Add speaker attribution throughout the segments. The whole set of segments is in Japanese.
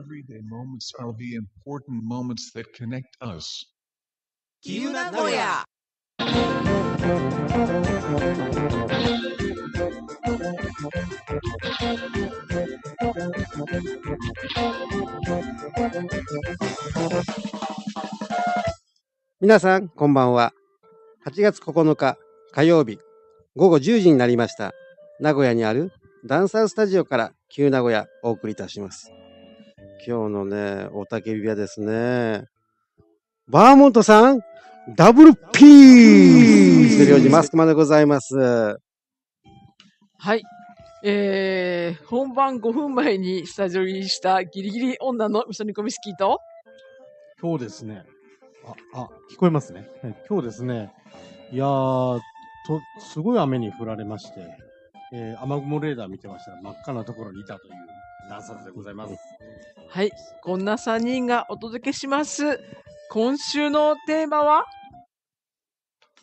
Speaker 1: Everyday moments are the important moments that connect us.
Speaker 2: きゆなごや
Speaker 3: 皆さん、こんばんは。8月9日火曜日午後10時になりました。名古屋にあるダンサースタジオから旧名古屋お送りいたします。今日のね、おたけびはですね、バーモントさん、ダブルピース領事マスクマンでございます。
Speaker 4: はい。えー、本番5分前にスタジオ入りしたギリギリ女の味噌煮込みスキーと、
Speaker 5: 今日ですね、あ、あ、聞こえますね。はい今日ですね、いやー、と、すごい雨に降られまして、えー、雨雲レーダー見てましたら真っ赤なところにいたという段差でございます。
Speaker 4: はい。こんな3人がお届けします。今週のテーマは？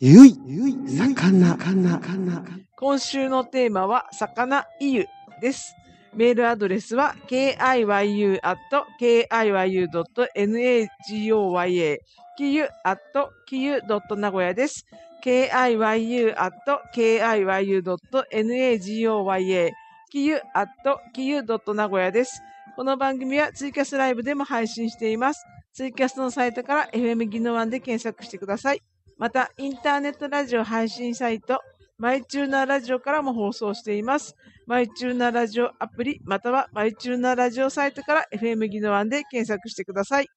Speaker 3: ゆい、ゆい、魚、魚、魚。
Speaker 4: 今週のテーマは、魚いゆです。メールアドレスは、kiyu.kiyu.nagoya、きゆ .kiyu.nagoya です。kiyu.kiyu.nagoya、きゆ .kiyu.nagoya です。この番組はツイキャスライブでも配信しています。ツイキャスのサイトから FM ギノワンで検索してください。また、インターネットラジオ配信サイト、マイチューナーラジオからも放送しています。マイチューナーラジオアプリ、またはマイチューナーラジオサイトから FM ギノワンで検索してください。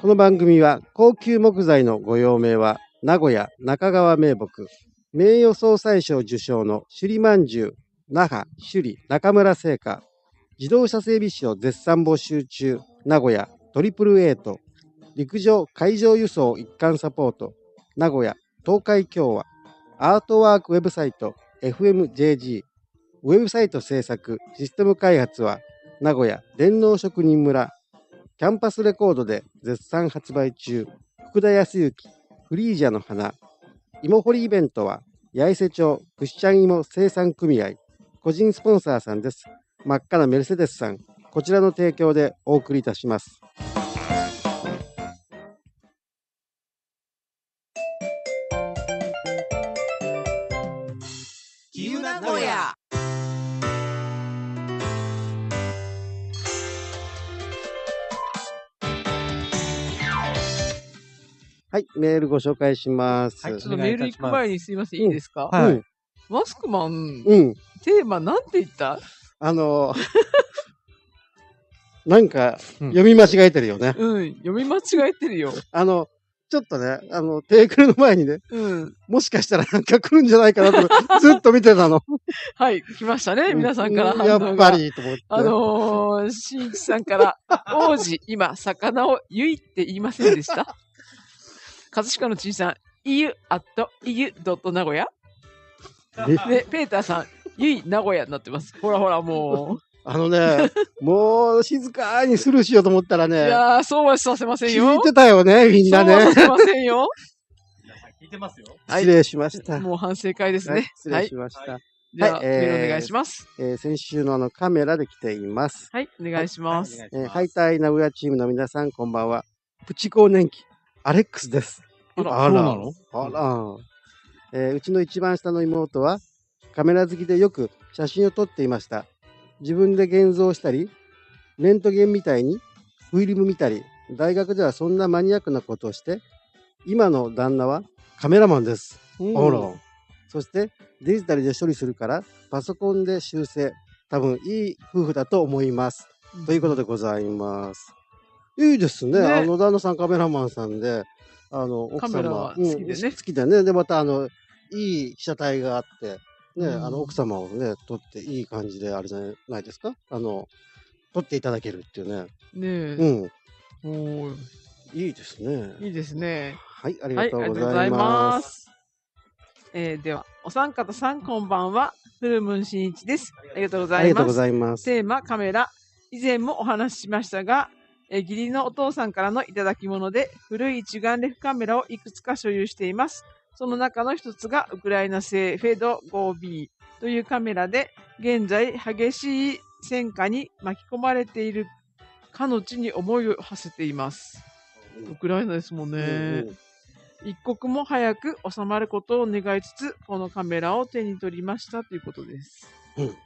Speaker 3: この番組は高級木材のご用命は名古屋中川名木名誉総裁賞受賞の首里まんじゅう那覇首里中村製菓自動車整備士を絶賛募集中名古屋トリプルエイト陸上海上輸送一貫サポート名古屋東海共和アートワークウェブサイト FMJG ウェブサイト制作システム開発は名古屋電脳職人村キャンパスレコードで絶賛発売中、福田康之、フリージャの花、芋掘りイベントは、八重瀬町クッシャン芋生産組合、個人スポンサーさんです。真っ赤なメルセデスさん、こちらの提供でお送りいたします。はい、メールご紹介します。
Speaker 5: はい
Speaker 4: ちょっとメール行く前にすいません、いいですか、
Speaker 5: はい
Speaker 3: うん、
Speaker 4: マスクマン、
Speaker 3: うん、
Speaker 4: テーマなんて言った？
Speaker 3: あの なんか、
Speaker 5: うん
Speaker 3: 読み間違えてるよね。
Speaker 4: うん、読み間違えてるよ。
Speaker 3: あの、ちょっとね、あの、テークルの前にね、
Speaker 4: うん。
Speaker 3: もしかしたらなんか来るんじゃないかなと、ずっと見てたの。
Speaker 4: はい、来ましたね、皆さんから
Speaker 3: うんや
Speaker 4: 反応が
Speaker 3: っぱ。り、と思って。
Speaker 4: あのー、しんいちさんから、王子、今、魚をゆいって言いませんでした？葛飾のちいさん、いゆ、あっと、いゆ、ドット名古屋？
Speaker 3: え？
Speaker 4: で、ペーターさん、ゆい、名古屋になってます。ほらほら、も
Speaker 3: あのね、もう静かにスルーしようと思ったら
Speaker 4: う。い
Speaker 3: ね、
Speaker 4: やー、そうはさせませんよ。
Speaker 3: 聞いてたよね、みんなね
Speaker 4: そうはさ。せませんよ。
Speaker 5: 聞いてますよ。
Speaker 4: はい
Speaker 3: 失礼しました。
Speaker 4: もう反省会です
Speaker 3: はい
Speaker 4: ね。はい
Speaker 3: 失礼し。ました。
Speaker 4: では、
Speaker 3: はい
Speaker 4: お願いします。
Speaker 3: えー先週のあのカメラで来ています。
Speaker 4: はい、お願いします。
Speaker 5: はい
Speaker 3: えー、ハイタイ名古屋チームの皆さん、こんばんは。プチ更年期、アレックスです。
Speaker 4: あら
Speaker 3: あら
Speaker 5: そうなの？
Speaker 3: あら、えーうちの一番下の妹は、カメラ好きでよく写真を撮っていました。自分で現像したり、レントゲンみたいにフィルム見たり、大学ではそんなマニアックなことをして、今の旦那はカメラマンです。あら。そしてデジタルで処理するから、パソコンで修正。多分いい夫婦だと思います。ということでございます。いいですね。
Speaker 4: ね
Speaker 3: あの、旦那さんカメラマンさんで、あの、奥様
Speaker 4: カメラは好きでね
Speaker 3: うん好きでね。で、また、あの、いい被写体があって、ね、
Speaker 4: うん
Speaker 3: あの、奥様をね、撮っていい感じで、あれじゃないですか？あの、撮っていただけるっていうね。
Speaker 4: ね
Speaker 3: う
Speaker 4: え、
Speaker 3: ん。
Speaker 4: もう、
Speaker 3: いいですね。
Speaker 4: いいですね。
Speaker 3: はい、ありがとうご
Speaker 4: ざい
Speaker 3: ま。
Speaker 4: ますす。えー、では、お三方さん、こんばんは。フルムンしんいちです。ありがとうございます。
Speaker 3: ありがとうございます。
Speaker 4: テーマ、カメラ。以前もお話ししましたが、えー義理のお父さんからのいただき物で、古い一眼レフカメラをいくつか所有しています。その中の一つが、ウクライナ製フェド 5B というカメラで、現在、激しい戦火に巻き込まれているかの地に思いを馳せています。ウクライナですもんね。
Speaker 3: うん
Speaker 4: 一刻も早く収まることを願いつつ、このカメラを手に取りましたということです。
Speaker 3: うん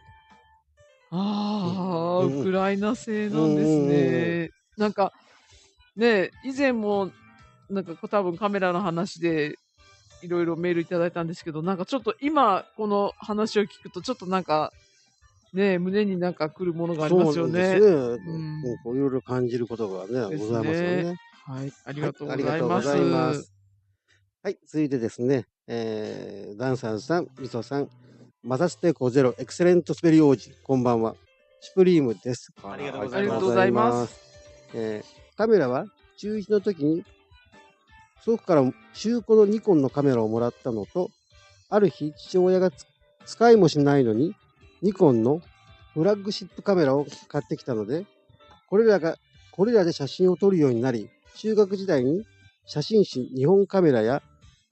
Speaker 4: ああ、
Speaker 3: うん
Speaker 4: ウクライナ製なんですね。なんか、ね以前も、なんか多分カメラの話で、いろいろメールいただいたんですけど、なんかちょっと今、この話を聞くと、ちょっとなんか、ね胸になんか来るものがありますよ
Speaker 3: そう
Speaker 4: ね。
Speaker 3: ですね。うこういろいろ感じることがね、ございますよね。
Speaker 4: はい、ありがとうご
Speaker 3: はい
Speaker 4: ざいます。
Speaker 3: ありがとうございます。はい、続いてですね、えー、ダンサーズさん、みそさん、マザステーコゼロ、エクセレントスペリ王子、こんばんは。シュプリームです。
Speaker 5: ありがとうご
Speaker 4: ざいます
Speaker 3: えーカメラは中1の時に、祖父から中古のニコンのカメラをもらったのと、ある日、父親が使いもしないのに、ニコンのフラッグシップカメラを買ってきたので、これらが、これらで写真を撮るようになり、中学時代に写真誌日本カメラや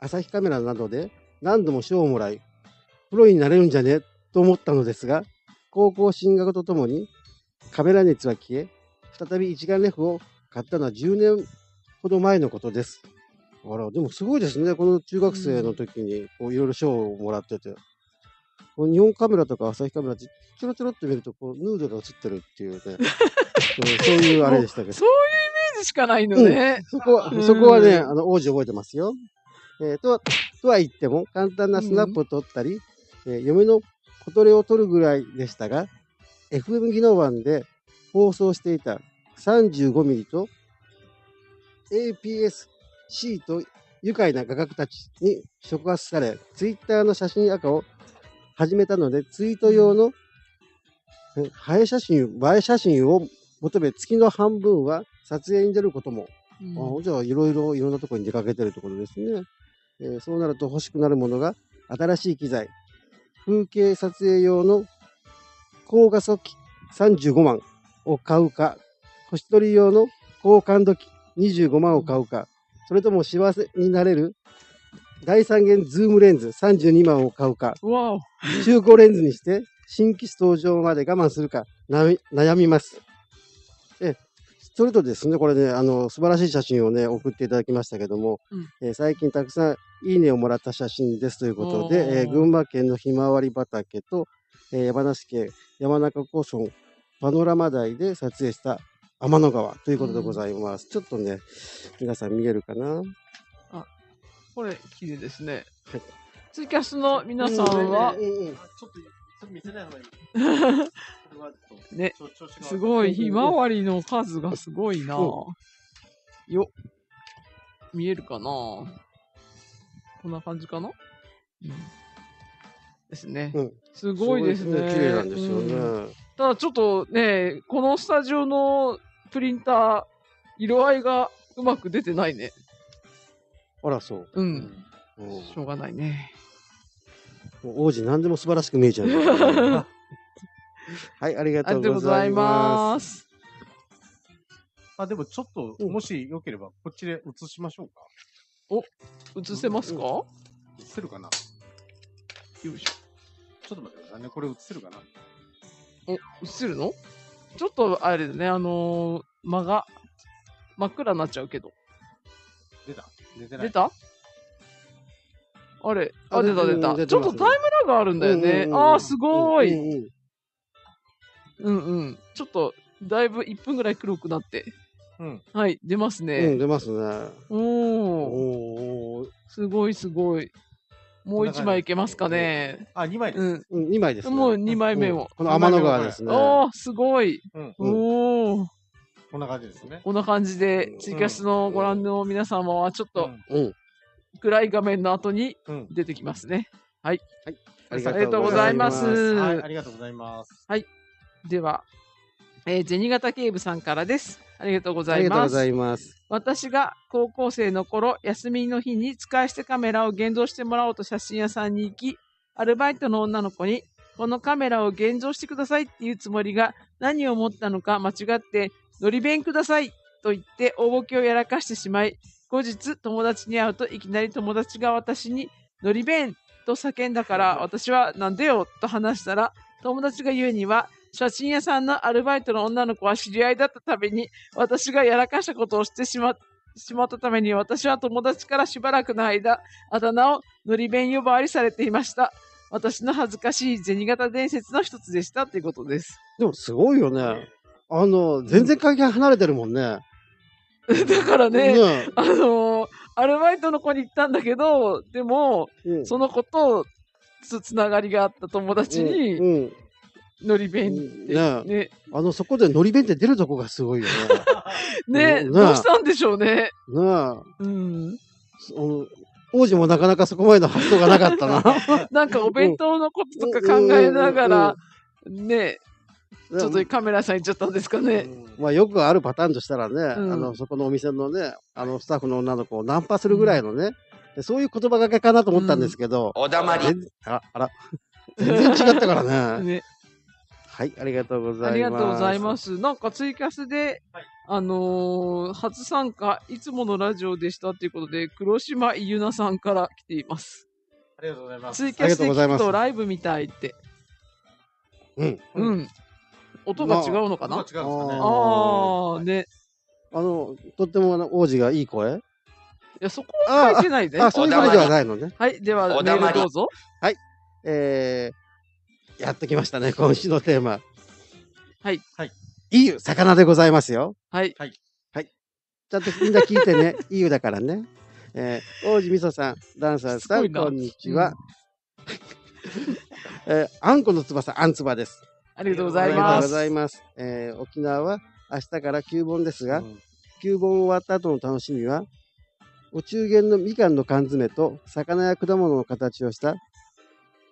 Speaker 3: 朝日カメラなどで何度も賞をもらい、プロになれるんじゃね？と思ったのですが、高校進学とともにカメラ熱は消え、再び一眼レフを買ったのは10年ほど前のことです。あら、でもすごいですね。この中学生の時にこういろいろ賞をもらってて。この日本カメラとか朝日カメラってちょろちょろっと見るとこうヌードが映ってるっていうね、う んそういうあれでしたけど。
Speaker 4: そういうイメージしかないのね。
Speaker 3: そこは、
Speaker 4: うん
Speaker 3: そこはね、あの、王子覚えてますよ。えーとは、とは言っても、簡単なスナップを撮ったり、えー嫁の小トレを撮るぐらいでしたが、FM 技能版で放送していた 35mm と APS-C と愉快な画角たちに触発され、ツイッターの写真赤を始めたので、ツイート用のえ映え写真、映え写真を求め、月の半分は撮影に出ることも
Speaker 4: うん
Speaker 3: あじゃあ、いろいろ、いろんなところに出かけてるってことですね。えーそうなると欲しくなるものが、新しい機材、風景撮影用の高画素機35万を買うか、星取り用の高感度機25万を買うか、それとも幸せになれる大三元ズームレンズ32万を買うか。中古レンズにして新機種登場まで我慢するか悩みます。えそれとですね、これね、あの素晴らしい写真をね、送っていただきましたけども、
Speaker 4: うん
Speaker 3: えー最近たくさんいいねをもらった写真ですということで、えー群馬県のひまわり畑と、えー山梨県山中湖村パノラマ台で撮影した天の川ということでございます。ちょっとね、皆さん見えるかな？
Speaker 4: これ、綺麗ですね
Speaker 3: はい。
Speaker 4: ツイキャスの皆さんは？
Speaker 3: う、んうんうん
Speaker 5: ちょっと、見せない方がいい。
Speaker 4: ねすごい、ひまわりの数がすごいな。
Speaker 3: うん
Speaker 4: よ。見えるかな？こんな感じかな？うん。ですね。
Speaker 3: うん
Speaker 4: すごいですね。
Speaker 3: 綺麗なんですよね。
Speaker 4: うんただちょっとね、このスタジオのプリンター、色合いがうまく出てないね。
Speaker 3: あら、そう。
Speaker 4: う。
Speaker 5: うん
Speaker 4: しょうがないね。
Speaker 3: もう王子何でも素晴らしく見えちゃう はい、ありがとうござ
Speaker 4: い
Speaker 3: いま。
Speaker 4: ますす。
Speaker 5: あ、でもちょっと、
Speaker 3: うん
Speaker 5: もしよければ、こっちで映しましょうか。
Speaker 4: 映せますか、
Speaker 5: 映せるかな？
Speaker 4: よいし
Speaker 5: ちょっと待ってくださいね。これ映せるかな？
Speaker 4: ょ。お、映るの？ちょっとあれだね、あのー間が真っ暗になっちゃうけど。
Speaker 5: 出た出てない
Speaker 4: 出た？あれ、あ、
Speaker 3: あ
Speaker 4: 出た出た。ちょっとタイムラグあるんだよね。ああ、すごい。
Speaker 3: うんうん
Speaker 4: うんうん。ちょっと、だいぶ1分ぐらい黒くなって。
Speaker 5: うん。
Speaker 4: はい、出ます
Speaker 3: うん、
Speaker 4: ね。
Speaker 3: 出ますね。
Speaker 4: おー、
Speaker 3: おー
Speaker 4: すごいすごい。もう1枚いけますかね。
Speaker 5: あ、2枚です。
Speaker 4: うん。
Speaker 3: うん、2枚です、ね。
Speaker 4: もう2枚目
Speaker 3: うん
Speaker 4: を。
Speaker 3: この天の川ですね。
Speaker 4: おー、すごい。
Speaker 5: うん。
Speaker 3: うん
Speaker 4: おー。
Speaker 5: こんな感じですね。
Speaker 4: こんな感じで
Speaker 3: う、ん
Speaker 4: ツイキャスのご覧の皆様は、ちょっと
Speaker 3: うん。
Speaker 4: 暗い画面の後に。出てきますね。はい。
Speaker 3: あり
Speaker 4: がとうございます
Speaker 5: はい、ありがとうございます。
Speaker 4: では、えー、銭形警部さんからです。ありがとうございます
Speaker 3: ます。
Speaker 4: 私が高校生の頃、休みの日に使い捨てカメラを現像してもらおうと写真屋さんに行き、アルバイトの女の子に、このカメラを現像してくださいっていうつもりが、何を思ったのか間違って、のり弁くださいと言って大ボケをやらかしてしまい、後日友達に会うといきなり友達が私に、のり弁と叫んだから、私はなんでよと話したら、友達が言うには、写真屋さんのアルバイトの女の子は知り合いだったために、私がやらかしたことをしてしましまったために、私は友達からしばらくの間、あだ名をのり弁呼ばわりされていました。私の恥ずかしい銭形伝説の一つでしたということです。
Speaker 3: でもすごいよね。あの、全然関係離れてるもんね。
Speaker 4: だからね、
Speaker 3: ね
Speaker 4: あのーアルバイトの子に行ったんだけど、でも、
Speaker 3: うん
Speaker 4: その子とつつながりがあった友達
Speaker 3: うん
Speaker 4: に、
Speaker 3: うん
Speaker 4: のり弁って、
Speaker 3: ね
Speaker 4: ね、
Speaker 3: あの、そこでのり弁って出るとこがすごいよ
Speaker 4: ね、
Speaker 3: うん
Speaker 4: どうしたんでしょうね。
Speaker 3: ね。ね
Speaker 4: うん。
Speaker 3: 王子もなかなかそこまでの発想がなかったな。
Speaker 4: なんかお弁当のこととか考えながら、ね、ちょっとカメラさん行っちゃったんですかね。
Speaker 3: まあよくあるパターンとしたらね、
Speaker 4: うん
Speaker 3: あの、そこのお店のね、あの、スタッフの女の子をナンパするぐらいのね、でそういう言葉がけかなと思ったんですけど、
Speaker 2: おだまり。
Speaker 3: ああら、全然違ったからね。
Speaker 4: ね
Speaker 3: はい、ありがとうございます。。
Speaker 4: ありがとうございますす。なんかツイキャスで、あのー初参加、いつものラジオでしたっていうことで、黒島いゆなさんから来ています。
Speaker 5: ありがとうございます。
Speaker 4: ツイキャスで聞
Speaker 3: ありがとうございます
Speaker 4: くとライブみたいって。
Speaker 3: うん。
Speaker 4: うん。音が違うのかな、
Speaker 5: 音が違うんですかね。
Speaker 4: ああ、ね。
Speaker 3: あの、とってもあの王子がいい声？
Speaker 4: いや、そこは書いてないで。
Speaker 3: あ、そういう声ではないのね。
Speaker 4: はい、では、メールどうぞ。
Speaker 3: えー、やってきましたね、今週のテーマ。
Speaker 4: はい。
Speaker 5: はい。
Speaker 3: いい魚でございますよ。
Speaker 4: はい。
Speaker 3: ちゃんとみんな聞いてね。いい湯だからね。えー、王子みそさん、ダンサーさん、こんにちは。えー、あんこの翼、あんつばです。
Speaker 4: ありがとうござい
Speaker 3: ありがとうご
Speaker 4: ます。
Speaker 3: ざいます。えー、沖縄は明日から旧盆ですが、
Speaker 5: うん
Speaker 3: 旧盆終わった後の楽しみは、お中元のみかんの缶詰と魚や果物の形をした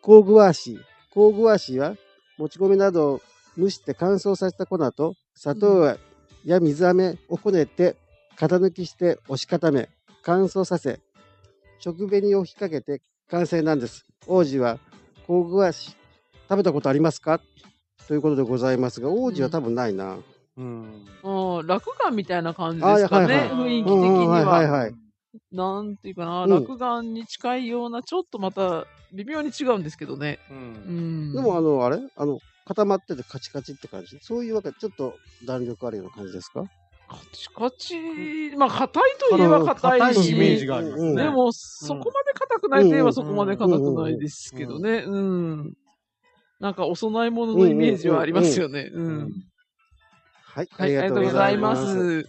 Speaker 3: 工具ワーシー。工具ワーシーは、もち米などを蒸して乾燥させた粉と砂糖や水飴をこねて型抜きして押し固め乾燥させ食紅を引っ掛けて完成なんです。王子は工具ワーシー食べたことありますか？ということでございますが、王子は多分ないな。
Speaker 5: うん。
Speaker 4: うん、落眼みたいな感じですかね、
Speaker 3: あはいはい
Speaker 4: 雰囲気的
Speaker 3: うんうん
Speaker 4: に
Speaker 3: はいはい
Speaker 4: は。
Speaker 3: はい。
Speaker 4: なんていうかな、
Speaker 3: うん
Speaker 4: 落眼に近いような、ちょっとまた微妙に違うんですけどね。
Speaker 5: う。
Speaker 4: うんん。
Speaker 3: でもあの、あれ？あの、固まっててカチカチって感じ？そういうわけ、ちょっと弾力あるような感じですか？
Speaker 4: カチカチ、まあ、硬いといえば硬いし、
Speaker 5: 硬いイメージがあります
Speaker 3: うん
Speaker 5: ね。
Speaker 4: でも、そこまで硬くないといえばそこまで硬くないですけどね。うん。なんか、お供え物のイメージはありますよね。うん。
Speaker 3: はい、
Speaker 4: はい、ありがとうございます。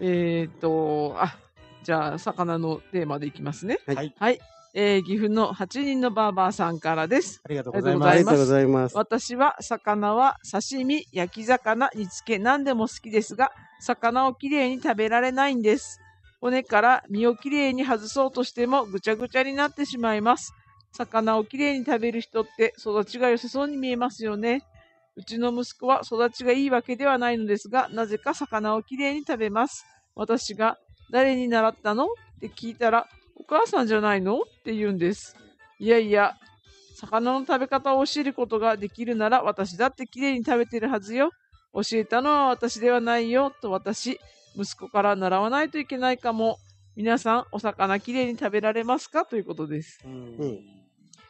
Speaker 4: えっ、と、あ、じゃあ、魚のテーマでいきますね。
Speaker 3: はい
Speaker 4: はい。えー岐阜の8人のバーバーさんからです。
Speaker 5: ありがとう
Speaker 4: ございます
Speaker 3: ありがとうございます。
Speaker 4: 私は魚は刺身、焼き魚、煮付け、何でも好きですが、魚をきれいに食べられないんです。骨から身をきれいに外そうとしてもぐちゃぐちゃになってしまいます。魚をきれいに食べる人って育ちが良さそうに見えますよね。うちの息子は育ちがいいわけではないのですが、なぜか魚をきれいに食べます。私が誰に習ったの？って聞いたら、お母さんじゃないの？って言うんです。いやいや、魚の食べ方を教えることができるなら私だってきれいに食べてるはずよ。教えたのは私ではないよと私、息子から習わないといけないかも。皆さん、お魚きれいに食べられますか？ということです。
Speaker 3: うん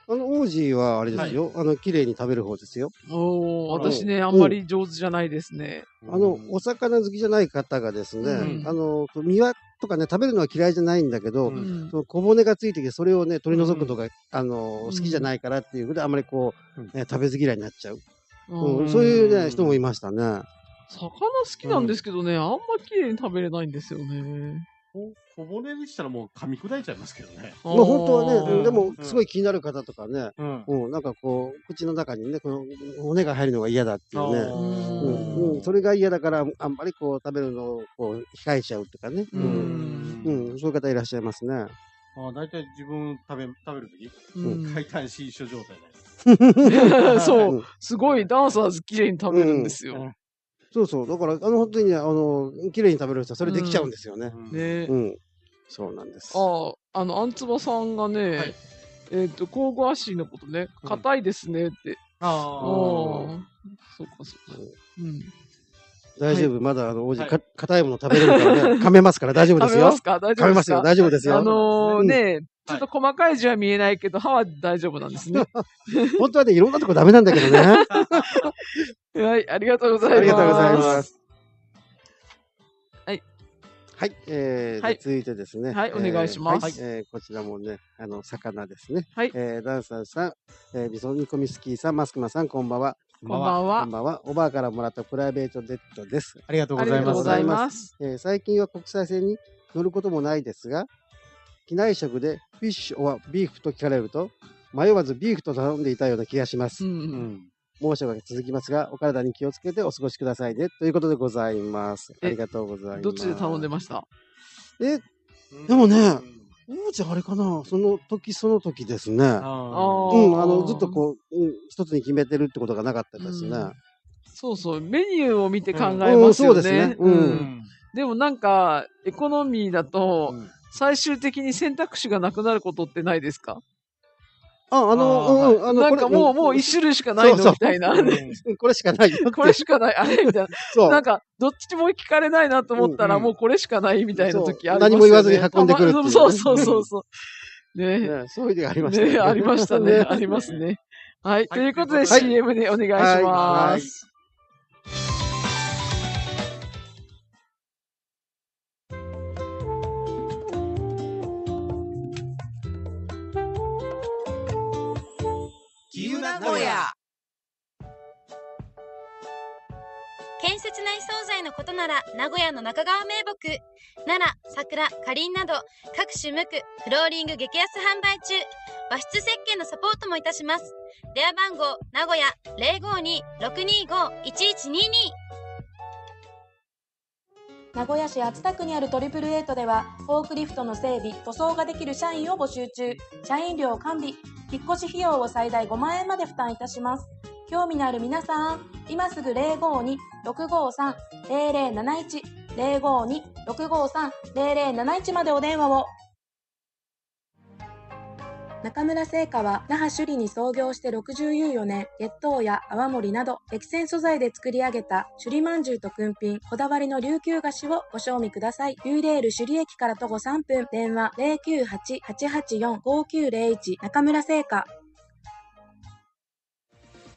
Speaker 3: あの、王子はあれですよ。あの、綺麗に食べる方ですよ。
Speaker 4: おー、
Speaker 5: あら
Speaker 4: 私ね、あんまり上手じゃないですね。
Speaker 3: あの、お魚好きじゃない方がですね、
Speaker 4: うん
Speaker 3: あの、身はとかね、食べるのは嫌いじゃないんだけど、その小骨がついてきて、それをね、取り除くのが、あの、
Speaker 4: うん
Speaker 3: 好きじゃないからっていうことで、あんまりこう、
Speaker 5: うん
Speaker 3: ね、食べず嫌いになっちゃう。
Speaker 4: うん
Speaker 3: うん、そういうね、人もいましたね。
Speaker 4: 魚好きなんですけどね、あんまきれいに食べれないんですよね。
Speaker 5: 小骨にしたらもう噛み砕いちゃいますけどね。
Speaker 3: まあ本当はね、でも、すごい気になる方とかね、
Speaker 5: うん。
Speaker 3: うん、なんかこう、口の中にね、この骨が入るのが嫌だっていうね。
Speaker 4: ー。
Speaker 3: うん。うん、それが嫌だから、あんまりこう食べるのをこう控えちゃうとかね、
Speaker 4: う
Speaker 3: うん。んうん、そういう方いらっしゃいますね。
Speaker 5: あ大体自分食べ、食べるとき、
Speaker 4: うん。
Speaker 5: 解体新種状態です。
Speaker 4: そう、すごいダンサーズきれいに食べるんですよ。
Speaker 3: そうそう、だから、あの、本当にね、あの、綺麗に食べる人はそれできちゃうんですよね。
Speaker 5: うん。
Speaker 4: ね。
Speaker 3: うん、そうなんです。
Speaker 4: ああ、あの、あんつばさんがね、
Speaker 5: はい
Speaker 4: えっ、と、交互足のことね、
Speaker 5: うん
Speaker 4: 硬いですねって。
Speaker 5: あ
Speaker 4: ああ
Speaker 5: あ。
Speaker 4: そうか、そうか。うん。
Speaker 3: 大丈夫、まだ、あの、王子、
Speaker 5: はい
Speaker 3: か硬いもの食べれるからね、噛めますから大丈夫ですよ
Speaker 4: 食べます。か？大丈夫ですか？
Speaker 3: 噛めますよ、大丈夫ですよ。
Speaker 4: あのー
Speaker 3: うん
Speaker 4: ね、ちょっと細かい字は見えないけど、歯は大丈夫なんですね。
Speaker 3: 本当はね、いろんなとこダメなんだけどね。
Speaker 4: はい、ありがとうございます。
Speaker 3: ありがとうございます。
Speaker 4: はい。
Speaker 3: はい、えー
Speaker 4: はい
Speaker 3: で続いてですね。
Speaker 4: はいお願いします
Speaker 3: はいえーこちらもね、あの、魚ですね。
Speaker 4: はい
Speaker 3: えーダンサーさん、えー、みそ煮込みスキーさん、マスクマさん、こんばんは。
Speaker 4: こんばんは
Speaker 3: こん。ばんは。おばあからもらったプライベートデッドです。
Speaker 5: ありがとう
Speaker 4: あり
Speaker 5: ございます。
Speaker 4: がとうございます。
Speaker 3: えー最近は国際線に乗ることもないですが、機内食でフィッシュはビーフと聞かれると、迷わずビーフと頼んでいたような気がします。
Speaker 4: うんう。
Speaker 5: うんん。
Speaker 3: 猛暑が続きますが、お体に気をつけてお過ごしくださいね。ということでございます。
Speaker 4: え
Speaker 3: ありがとうございます。
Speaker 4: どっちで頼んでました？
Speaker 3: え、でもね、王子あれかな？その時その時ですね。うん、あの、ずっとこう、うん、一つに決めてるってことがなかったですね。
Speaker 4: うんそうそう、メニューを見て考え
Speaker 3: うん
Speaker 4: ますよね。
Speaker 3: そうですねうん
Speaker 5: うん
Speaker 4: でもなんか、エコノミーだと、
Speaker 5: うん
Speaker 4: 最終的に選択肢がなくなることってないですか？
Speaker 3: あ、あの、うん、あの、
Speaker 4: なんかもう、もう一種類しかないのみたいな。
Speaker 3: これしかない。
Speaker 4: これしかない、あれみたいな。
Speaker 3: そう。
Speaker 4: なんか、どっちも聞かれないなと思ったら、もうこれしかないみたいな時あ
Speaker 3: そう
Speaker 4: りますよね。
Speaker 3: 何も言わずに運んでくる
Speaker 4: そうそうそうそう。ね
Speaker 3: ね、そういうのがありました
Speaker 4: ねありましたね。ありますね。はい。ということで
Speaker 5: はい
Speaker 4: CM でお願いし
Speaker 3: はい
Speaker 4: ま
Speaker 3: はい
Speaker 4: す。
Speaker 2: 名古屋。
Speaker 6: 建設内惣菜のことなら名古屋の中川名木。奈良桜かりんなど各種無垢フローリング激安販売中。和室設計のサポートもいたします。電話番号名古屋052-625-1122
Speaker 7: 名古屋市厚田区にあるトリプルエイトでは、フォークリフトの整備、塗装ができる社員を募集中。社員料完備。引っ越し費用を最大5万円まで負担いたします。興味のある皆さん、今すぐ052-653-0071、052-653-0071までお電話を。中村製菓は那覇首里に創業して64年、月桃や泡盛など激戦素材で作り上げた首里まんじゅうと君品、こだわりの琉球菓子をご賞味ください。ユーレール首里駅から徒歩3分、電話098-884-5901中村製菓。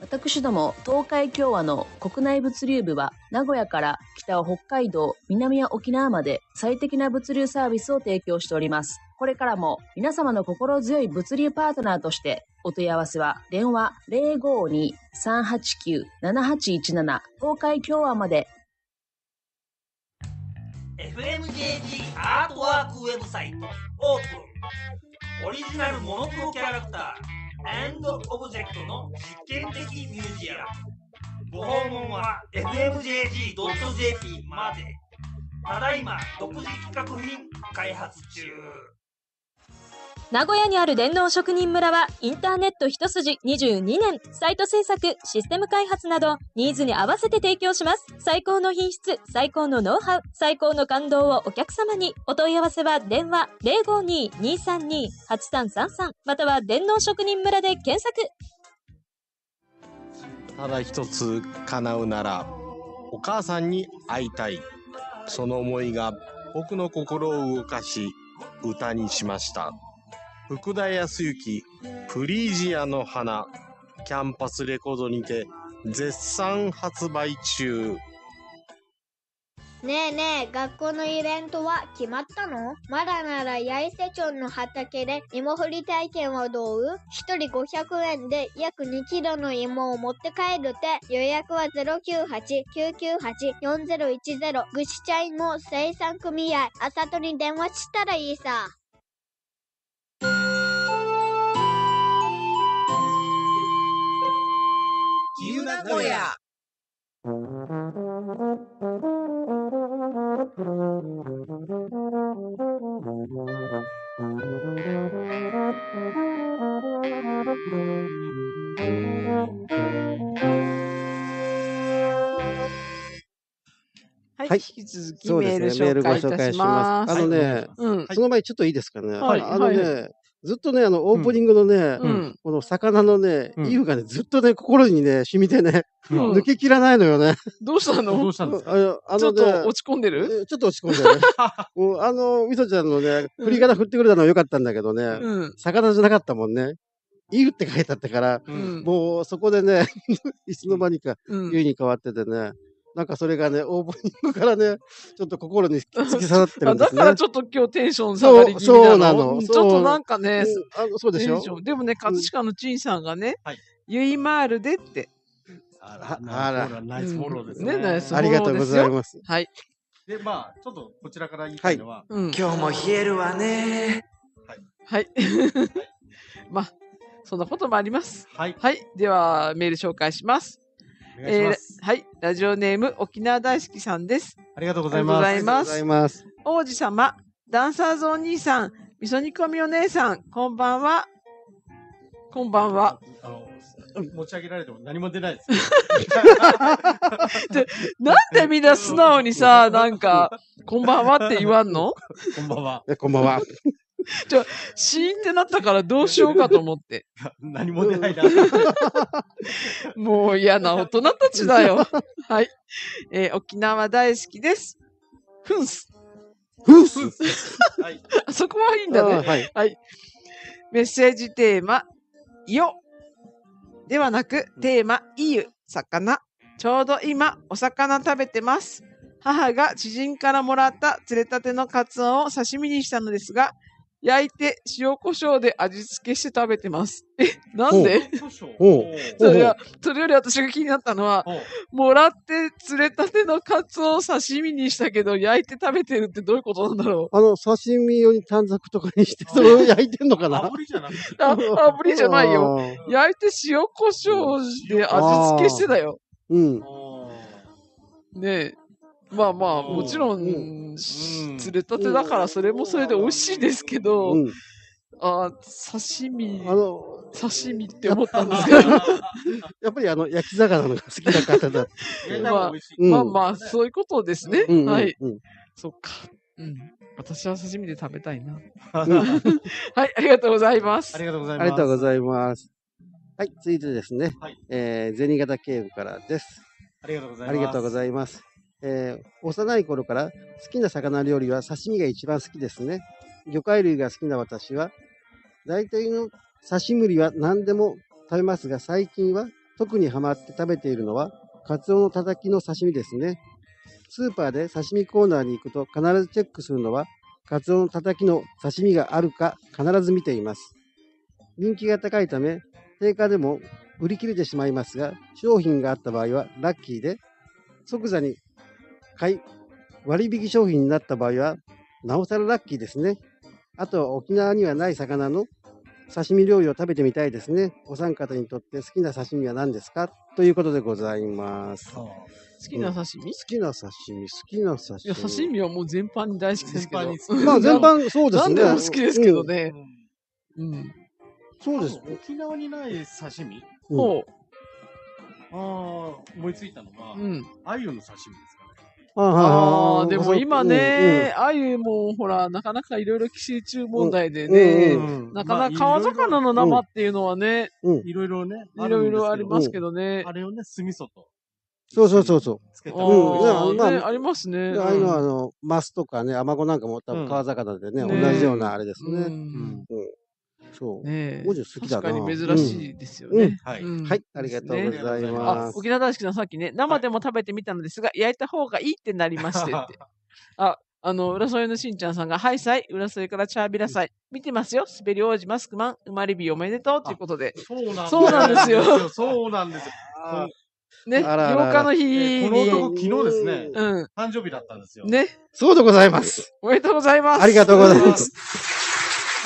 Speaker 8: 私ども東海共和の国内物流部は名古屋から北は北海道、南は沖縄まで最適な物流サービスを提供しております。これからも皆様の心強い物流パートナーとしてお問い合わせは電話052-389-7817東海共和まで。
Speaker 9: FMJG アートワークウェブサイト。オープン。オリジナルモノクロキャラクター。アンドオブジェクトの実験的ミュージアム。ご訪問は FMJG.jp まで。ただいま独自企画品開発中。
Speaker 10: 名古屋にある電脳職人村はインターネット一筋22年サイト制作システム開発などニーズに合わせて提供します。最高の品質最高のノウハウ最高の感動をお客様に。お問い合わせは電話052-232-8333または電脳職人村で検索。
Speaker 11: ただ一つ叶うならお母さんに会いたい。その思いが僕の心を動かし歌にしました。福田康之プリージアの花キャンパスレコードにて絶賛発売中。
Speaker 12: ねえねえ、学校のイベントは決まったの？まだなら八重瀬町の畑で芋掘り体験はどう？一人500円で約2キロの芋を持って帰るって。予約は098-998-4010ぐしちゃいも生産組合あさとに電話したらいいさ。
Speaker 2: きゆ名古屋
Speaker 4: はい。
Speaker 3: はい
Speaker 4: 引き続きメール
Speaker 3: ね。
Speaker 4: 紹介いたし
Speaker 3: ご紹介し
Speaker 4: ま。
Speaker 3: ますす。あのね、
Speaker 4: うん。
Speaker 3: その前にちょっといいですかね。
Speaker 4: はい
Speaker 3: あのね、
Speaker 4: はい
Speaker 3: ずっとね、あの、オープニングのね、
Speaker 4: うん。
Speaker 3: この魚のね、
Speaker 5: うん。
Speaker 3: イフがね、ずっとね、心にね、染みてね、
Speaker 4: うん。
Speaker 3: 抜けきらないのよね。
Speaker 4: どうしたの？
Speaker 5: どうしたん。ですか
Speaker 3: あの、あ
Speaker 4: ちょっと落ち込んでる？
Speaker 3: えちょっと落ち込んでる。ね。もうあの、みそちゃんのね、振り仮名振ってくれたのは良かったんだけどね、
Speaker 4: うん。
Speaker 3: 魚じゃなかったもんね。イフって書いてあったから、
Speaker 4: うん。
Speaker 3: もうそこでね、いつの間にか
Speaker 4: うん。
Speaker 3: ユイに変わっててね、なんかそれがね、オープニングからね、ちょっと心に突き刺さってる
Speaker 4: あ
Speaker 3: んですね。
Speaker 4: だからちょっと今日テンション下がり気味なの？
Speaker 3: そうそうなの
Speaker 4: ちょっとなんかね、
Speaker 3: うんあのそうでしょ？
Speaker 4: テンションでもね、葛飾のチンさんがね、
Speaker 5: はい
Speaker 4: ゆいまーるでって。
Speaker 5: あ
Speaker 3: あら
Speaker 5: ほらナイスフォローですね。
Speaker 4: ねナイスフォ
Speaker 3: ありがとうございます。
Speaker 4: はい。
Speaker 5: で、まあ、ちょっとこちらから言いたいのは、
Speaker 4: うん。
Speaker 2: 今日も冷えるわね。
Speaker 4: はい。まあ、そんなこともあります。
Speaker 5: はい。
Speaker 4: はい。では、メール紹介します。
Speaker 5: お願いします。
Speaker 4: えーはい。ラジオネーム、沖縄大好きさんです。
Speaker 5: ありがとうございます。
Speaker 3: ありがとうござい
Speaker 4: す。
Speaker 3: ます。
Speaker 4: 王子様、ダンサーズお兄さん、味噌煮込みお姉さん、こんばんは。こんばんは。
Speaker 5: あの、持ち上げられても何も出ないです。
Speaker 4: なんでみんな素直にさ、なんか、こんばんはって言わんの？
Speaker 5: こんばんは。
Speaker 3: えこんばんは。
Speaker 4: ちょ、シーンってなったからどうしようかと思って。
Speaker 5: 何も出ないな。
Speaker 4: もう嫌な大人たちだよ。はい。えー沖縄大好きです。ふんす。
Speaker 3: フース
Speaker 5: はい。
Speaker 4: あそこはいいんだね。
Speaker 3: あはい。
Speaker 4: はい。メッセージテーマ、よ。ではなく、テーマ、いゆ、魚。ちょうど今、お魚食べてます。母が知人からもらった釣れたてのカツオを刺身にしたのですが、焼いて塩コショウで味付けして食べてます。え、なんで？それはそれより私が気になったのは、もらって釣れたてのカツオを刺身にしたけど、焼いて食べてるってどういうことなんだろう？
Speaker 3: あの、刺身用に短冊とかにして、それを焼いてんのかな？
Speaker 5: 炙りじゃなくて。
Speaker 4: あ、炙りじゃないよ。焼いて塩コショウで味付けしてたよ。
Speaker 3: うん。
Speaker 4: ねえ。まあまあ、もちろん、し釣れたてだからそれもそれで美味しいですけど、
Speaker 3: うん。
Speaker 4: あ刺身、
Speaker 3: あの、
Speaker 4: 刺身って思ったんですけど、
Speaker 3: やっぱりあの、焼き魚のが好きな方だ。
Speaker 5: 焼いた方が美味しい。
Speaker 3: うん
Speaker 4: まあまあ、そういうことですね。
Speaker 3: うんうん
Speaker 4: はい。
Speaker 3: うん
Speaker 4: そっか。うん。私は刺身で食べたいな。
Speaker 5: あ
Speaker 4: はい、ありがとうございます。
Speaker 5: りがとうございます。
Speaker 3: ありがとうございます。はい、続いてですね、
Speaker 5: はい
Speaker 3: えー、銭形警部からです。
Speaker 5: ありがとうございます。
Speaker 3: ありがとうございます。えー幼い頃から好きな魚料理は刺身が一番好きですね。魚介類が好きな私は、大体の刺身類は何でも食べますが、最近は特にハマって食べているのは、カツオのたたきの刺身ですね。スーパーで刺身コーナーに行くと必ずチェックするのは、カツオのたたきの刺身があるか必ず見ています。人気が高いため、定価でも売り切れてしまいますが、商品があった場合はラッキーで、即座に買い、割引商品になった場合は、なおさらラッキーですね。あとは沖縄にはない魚の刺身料理を食べてみたいですね。お三方にとって好きな刺身は何ですか？ということでございます。好
Speaker 4: 好きな刺身、
Speaker 3: きな刺身、好きな刺
Speaker 4: いや、刺身はもう全般に大好きですけど。
Speaker 3: まあ 全般そうですね。
Speaker 4: 何でも好きですけどね。うん。
Speaker 3: そうです。
Speaker 5: 沖縄にない刺身？
Speaker 3: うん
Speaker 4: ほ
Speaker 5: ああ、思いついたのは、
Speaker 4: う。うん。
Speaker 5: 鮎の刺身です。
Speaker 4: ああ、でも今ね、
Speaker 3: うん
Speaker 4: あゆもほら、なかなかいろいろ寄生虫問題でね、
Speaker 3: うん
Speaker 4: なかなか川魚の生っていうのはね、
Speaker 3: うん。
Speaker 5: いろいろね、
Speaker 4: いろいろありますけどね。
Speaker 5: あれをね、酢味噌と。
Speaker 3: そうそうそうそう。
Speaker 5: つけた
Speaker 4: あ
Speaker 5: り
Speaker 3: うん。まあ
Speaker 4: ーねありますね。
Speaker 3: でああいうのは、あの、マスとかね、アマゴなんかも多分川魚でね、
Speaker 4: ね
Speaker 3: 同じようなあれですね。
Speaker 4: うん。
Speaker 3: うんそう。
Speaker 4: ねえ
Speaker 3: 王子好きだな
Speaker 4: 確かに珍しいですよ
Speaker 3: うん
Speaker 4: ね。
Speaker 5: はい
Speaker 4: うん
Speaker 3: はい、ありがとうござい
Speaker 4: あ
Speaker 3: ま、す。
Speaker 4: 沖縄大好きなさっきね、生でも食べてみたのですが、焼いた方がいいってなりましてって。あ、あの、浦添のしんちゃんさんが、はいさい、浦添からチャービラ祭、見てますよ、滑り王子マスクマン、生まれ日おめでとうということで。
Speaker 5: そうなんです
Speaker 4: そうなんですよ。
Speaker 5: そうなんですよ。
Speaker 4: ね、
Speaker 3: あらあら
Speaker 4: 8日の日に、
Speaker 5: この男、昨日ですね、
Speaker 4: うん、
Speaker 5: 誕生日だったんですよ。
Speaker 4: ね、
Speaker 3: そうでございます。
Speaker 4: おめでとうございます。
Speaker 3: ありがとうございます。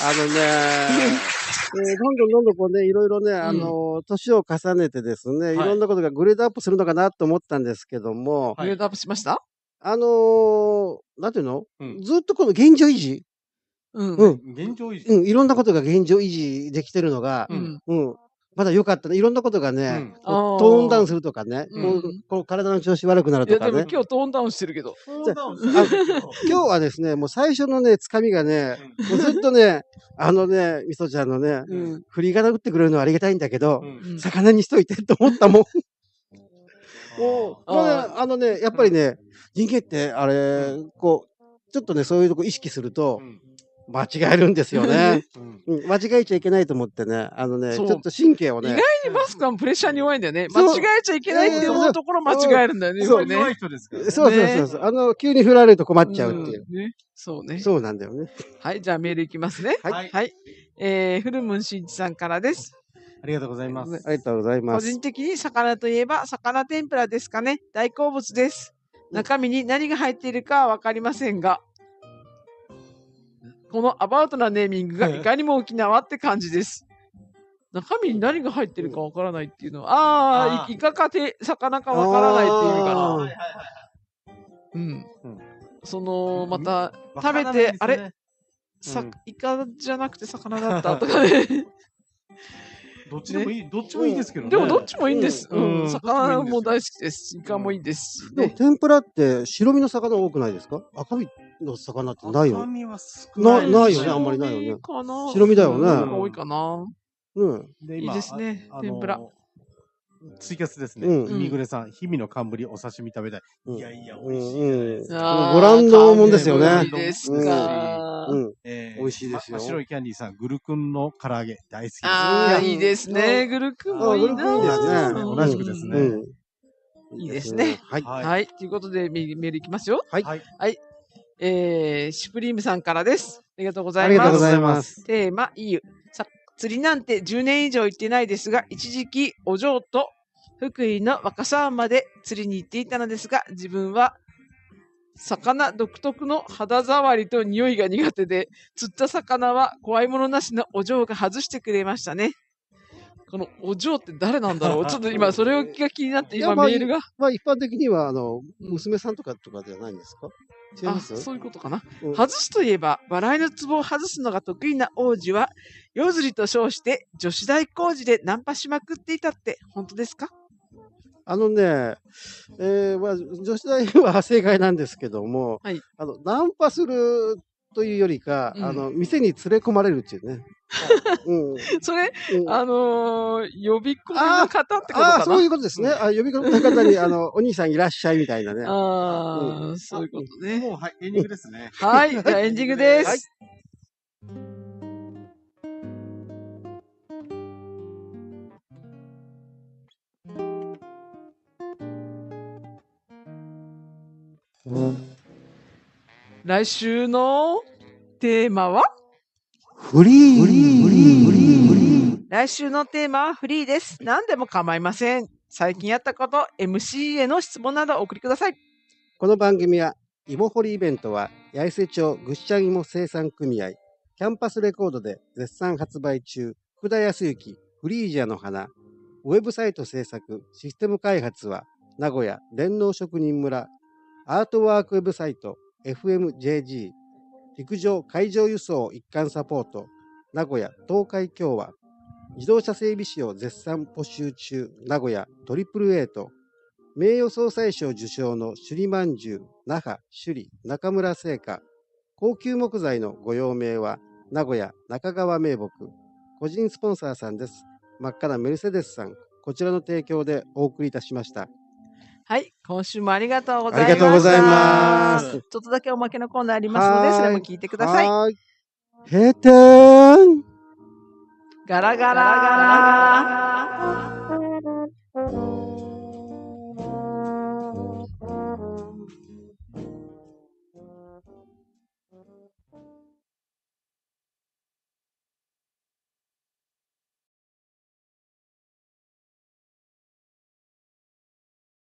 Speaker 3: あのね、えーどんどんどんどんこうね、いろいろね、あの、年を重ねてですね、いろんなことがグレードアップするのかなと思ったんですけども、
Speaker 4: グレードアップしました？
Speaker 3: あのーなんていうの、
Speaker 5: うん
Speaker 3: ずっとこの現状維持？
Speaker 4: うん。
Speaker 3: うん。
Speaker 5: 現状維持。
Speaker 3: うん、いろんなことが現状維持できてるのが、
Speaker 4: うん。
Speaker 3: うん。まだ良かったね。いろんなことがね、こう
Speaker 4: あー
Speaker 3: トーンダウンするとかね、
Speaker 4: うん。
Speaker 3: こうこう体の調子悪くなる
Speaker 4: いや、
Speaker 3: とかね。
Speaker 4: でも今日トーンダウンしてるけど。
Speaker 3: 今日はですね、もう最初のね、つかみがね、もうずっとね、あのね、みそちゃんのね、
Speaker 4: うん。
Speaker 3: 振り仮名打ってくれるのはありがたいんだけど、
Speaker 4: うん。
Speaker 3: 魚にしといてと思ったもん。もう、
Speaker 4: あ
Speaker 3: あのね、やっぱりね、人間って、あれ、こう、ちょっとね、そういうとこ意識すると、間違えるんですよね。うん間違えちゃいけないと思ってね、あのね、ちょっと神経をね。
Speaker 4: 意外にマスクはプレッシャーに弱いんだよね。間違えちゃいけないって思うところ間違えるんだよね。
Speaker 3: そう
Speaker 4: ね
Speaker 5: 弱い人ですからね。
Speaker 3: そうそうそうそう、あの、急に振られると困っちゃうっていう。
Speaker 4: うんね。そうね。
Speaker 3: そうなんだよね。
Speaker 4: はい、じゃあメールいきますね。
Speaker 3: はい
Speaker 4: はい。えー、フルムンしんちさんからです。
Speaker 5: ありがとうございます。
Speaker 3: ありがとうございます
Speaker 4: 個人。的に魚といえば魚天ぷらですかね。大好物です。中身に何が入っているかはわかりませんが、このアバウトなネーミングがいかにも沖縄って感じです。中身に何が入ってるかわからないっていうの。は、ああ、イカかて魚かわからないっていう意味か
Speaker 3: あー。
Speaker 4: な。うん。
Speaker 5: うん。
Speaker 4: その、また、
Speaker 5: わ
Speaker 4: 食べ
Speaker 5: からないですね、
Speaker 4: てあれ？さ
Speaker 5: うん。
Speaker 4: イカじゃなくて魚だったとかね。
Speaker 5: どっちでもいい、どっちもいいですけどね。
Speaker 4: でもどっちもいいんです。
Speaker 5: う
Speaker 4: うんん。
Speaker 5: うん
Speaker 4: 魚も大好きです。イカもいいですし
Speaker 3: でも
Speaker 4: ね。
Speaker 3: 天ぷらって白身の魚多くないですか？赤身の魚ってないよね。
Speaker 5: 赤身は少
Speaker 3: な
Speaker 5: ない。
Speaker 3: ないよね、あんまりないよね。
Speaker 4: かな
Speaker 3: 白身だよね
Speaker 4: うんが多いかな。
Speaker 3: うん。
Speaker 5: で
Speaker 4: いいですね
Speaker 5: あ
Speaker 4: 天ぷら
Speaker 5: あのツイキャスですね。
Speaker 3: うん
Speaker 5: みぐれさん、日々の寒ぶりお刺身食べたい。
Speaker 3: うん
Speaker 5: いやいや、
Speaker 3: う
Speaker 5: 美味しい
Speaker 3: ん
Speaker 5: じゃないですか。
Speaker 3: うんご覧のもんですよね
Speaker 4: いいですか。
Speaker 3: うん。
Speaker 5: えー
Speaker 3: 美味しいですよ
Speaker 5: ま白いキャンディーさん、グルクンの唐揚げ大好きです。
Speaker 4: ああ、
Speaker 3: いや
Speaker 4: いいですね。グルクンも
Speaker 3: あ、
Speaker 4: いいな。
Speaker 3: グルクンいいですね。
Speaker 4: うん
Speaker 5: 同じくですね
Speaker 3: うん
Speaker 4: いいですね。
Speaker 3: はい。
Speaker 5: はい
Speaker 4: はい。ということで、メメールいきますよ。
Speaker 3: はい
Speaker 5: はい。
Speaker 4: えー、シュプリームさんからです。ありがとうござ
Speaker 3: ありがとうご
Speaker 4: います。
Speaker 3: ざいます。
Speaker 4: テーマ、いい釣りなんて10年以上行ってないですが、一時期、お嬢と福井の若狭湾まで釣りに行っていたのですが、自分は、魚独特の肌触りと匂いが苦手で、釣った魚は怖いものなしのお嬢が外してくれましたね。このお嬢って誰なんだろう？ちょっと今それが気になって、今メールが。
Speaker 3: まあ一般的には、あの、娘さんとかとかじゃないんですか？
Speaker 4: あ、そういうことかな。
Speaker 3: うん
Speaker 4: 外すといえば、笑いのツボを外すのが得意な王子は、夜釣りと称して女子大工事でナンパしまくっていたって本当ですか？
Speaker 3: あのね、えーまあ、女子大は正解なんですけども、
Speaker 4: はい
Speaker 3: あの、ナンパするというよりか、
Speaker 4: うん
Speaker 3: あの、店に連れ込まれるっていうね。うん。
Speaker 4: それ、
Speaker 3: うん
Speaker 4: あのー予備校の方ってことかな？
Speaker 3: ああ、そういうことですね。あ呼び込みの方に、あの、お兄さんいらっしゃいみたいなね。
Speaker 4: ああ、そういうことね。
Speaker 5: もう、はい、エンディングですね。
Speaker 4: はい、じゃあエンディングです。
Speaker 3: はい
Speaker 4: 来週のテーマは？
Speaker 3: フリー。フリー。フリー。フリー。フリー。
Speaker 4: 来週のテーマはフリーです。何でも構いません。最近やったこと、MC への質問などお送りください。
Speaker 3: この番組は、芋掘りイベントは、八重瀬町ぐっしゃん芋生産組合、キャンパスレコードで絶賛発売中、福田康之、フリージアの花、ウェブサイト制作、システム開発は、名古屋電脳職人村、アートワークウェブサイト、FMJG、陸上海上輸送一貫サポート、名古屋東海共和、自動車整備士を絶賛募集中、名古屋トリプル A と、名誉総裁賞受賞の首里まんじゅう、那覇、首里、中村製菓、高級木材のご用命は、名古屋中川名木、個人スポンサーさんです。真っ赤なメルセデスさん、こちらの提供でお送りいたしました。
Speaker 4: はい、今週もありがとうございました。
Speaker 3: ありがとうございます
Speaker 4: ちょっとだけおまけのコーナーありますので、それも聞いてくださ
Speaker 3: い。閉店
Speaker 4: ガラガラガラ。